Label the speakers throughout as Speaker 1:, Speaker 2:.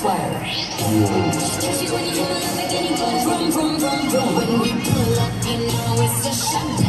Speaker 1: swerve. Especially when you hear my Lamborghini go vroom, vroom, vroom, vroom. When we pull up, you know it's a shutdown.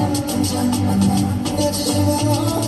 Speaker 2: I'm not sure what I'm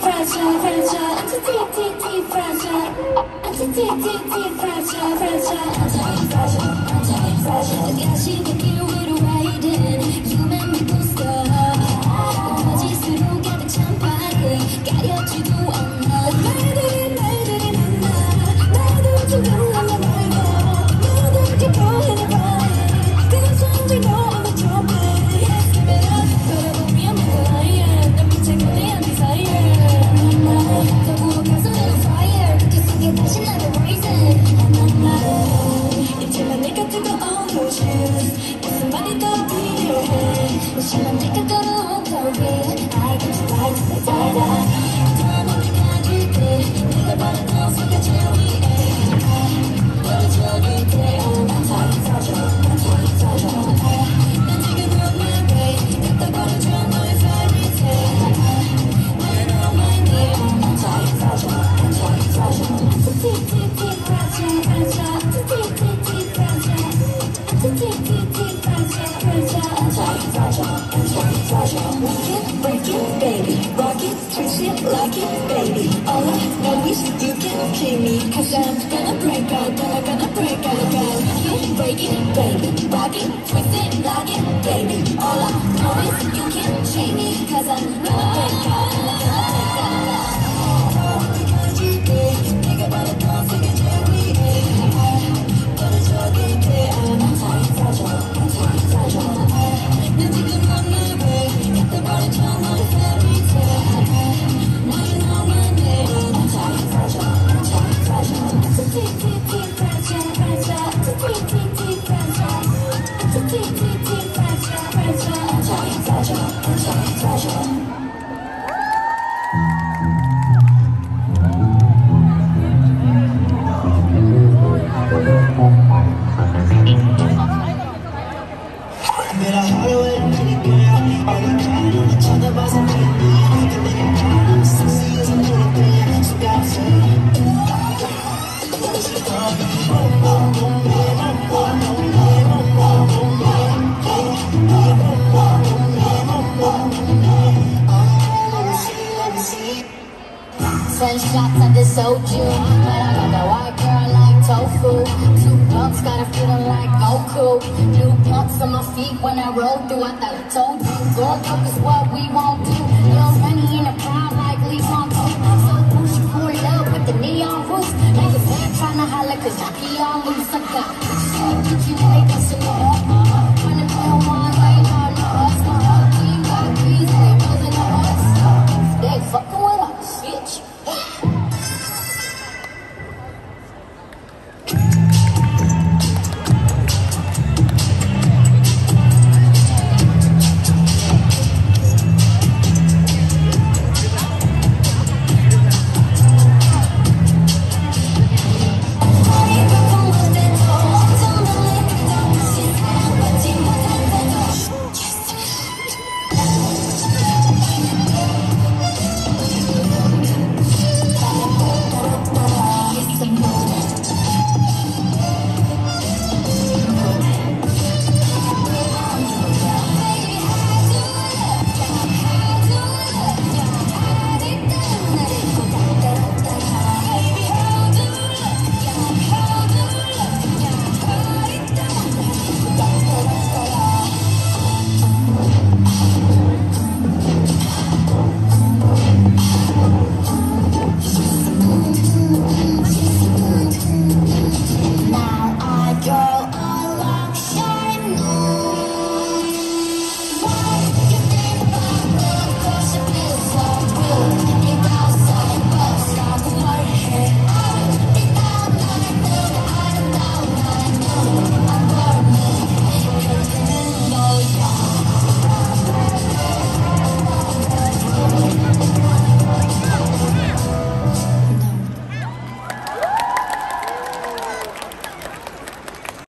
Speaker 2: fragile, fragile,
Speaker 3: anti-fragile, fragile,
Speaker 1: anti-fragile, fragile, fragile, anti-fragile, anti-fragile. 다시 느끼기로 와이든 human people star. 거짓으로 가득 찬 파를 가려지도 않아. Wish I could take a good I to be go, gonna, gonna break, gotta go. You break it, baby, it, twist it, lock it, baby. All I know is you can't shake me, I'm gonna. Ten shots at this soju. But I got that white girl like tofu. Two pumps got a feeling like Goku. New pumps on my feet when I roll through I thought I told you. Going up is what we won't do. Little money in the crowd like Lee Wong So push it up with the neon roof my high like a young sucker. Can't get you away, that's more